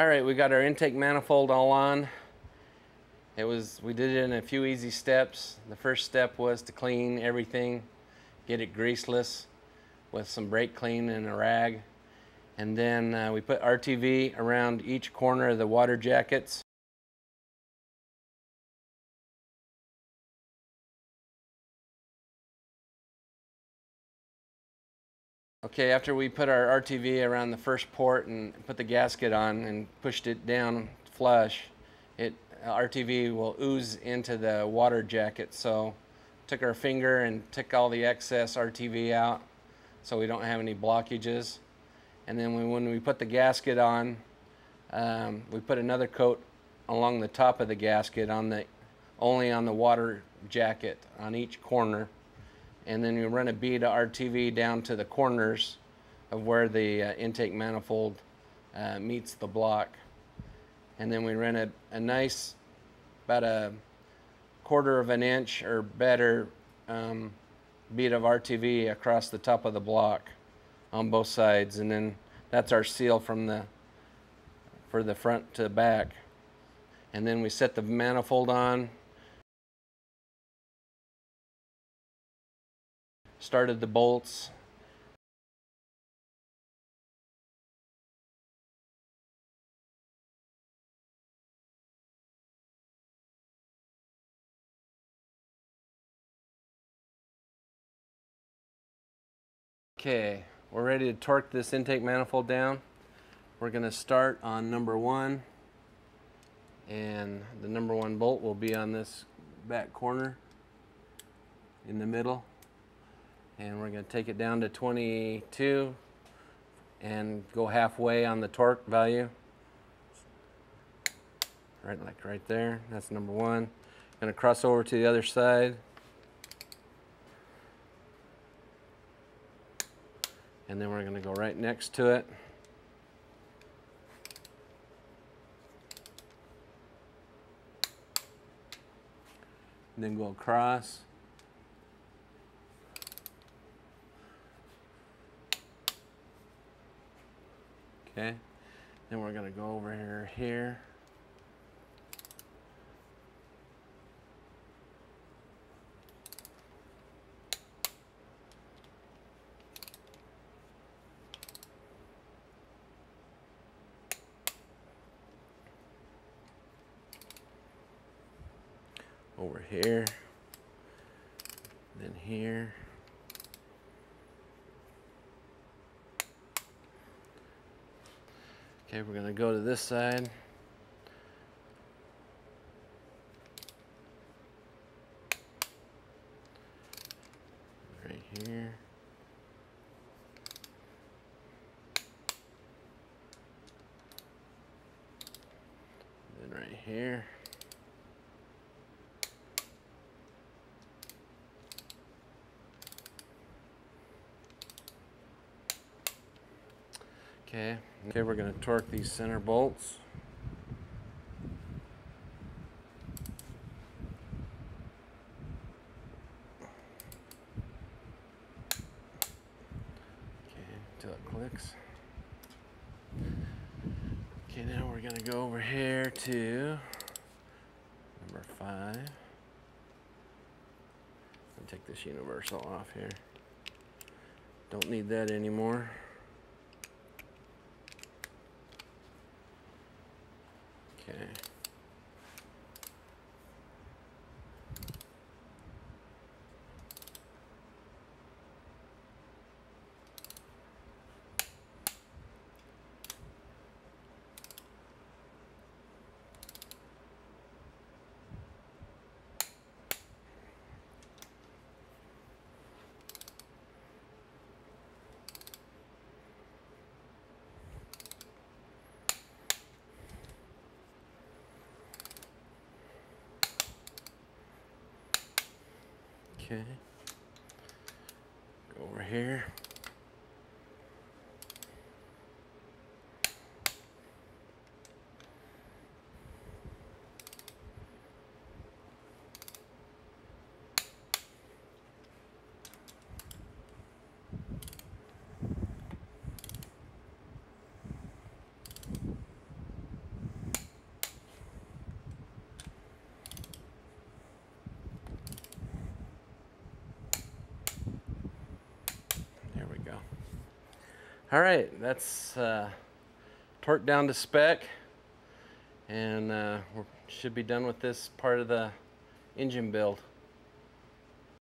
All right, we got our intake manifold all on. It was, we did it in a few easy steps. The first step was to clean everything, get it greaseless with some brake clean and a rag. And then uh, we put RTV around each corner of the water jackets. Okay, after we put our RTV around the first port and put the gasket on and pushed it down flush, it RTV will ooze into the water jacket. So took our finger and took all the excess RTV out so we don't have any blockages. And then we, when we put the gasket on, um, we put another coat along the top of the gasket on the only on the water jacket on each corner and then you run a bead of RTV down to the corners of where the uh, intake manifold uh, meets the block. And then we run a, a nice, about a quarter of an inch or better um, bead of RTV across the top of the block on both sides. And then that's our seal from the, for the front to back. And then we set the manifold on started the bolts. Okay, we're ready to torque this intake manifold down. We're going to start on number one and the number one bolt will be on this back corner in the middle and we're going to take it down to 22 and go halfway on the torque value. Right like right there that's number one. Going to cross over to the other side. And then we're going to go right next to it. And then go across Okay, then we're gonna go over here, here. Over here, then here. Okay, we're gonna go to this side. Right here. Then right here. Okay, okay, we're going to torque these center bolts. Okay, until it clicks. Okay, now we're to go over here to number five. I'll take this universal off here. Don't need that anymore. Okay. Okay. Go over here. All right, that's uh, torqued down to spec, and uh, we should be done with this part of the engine build.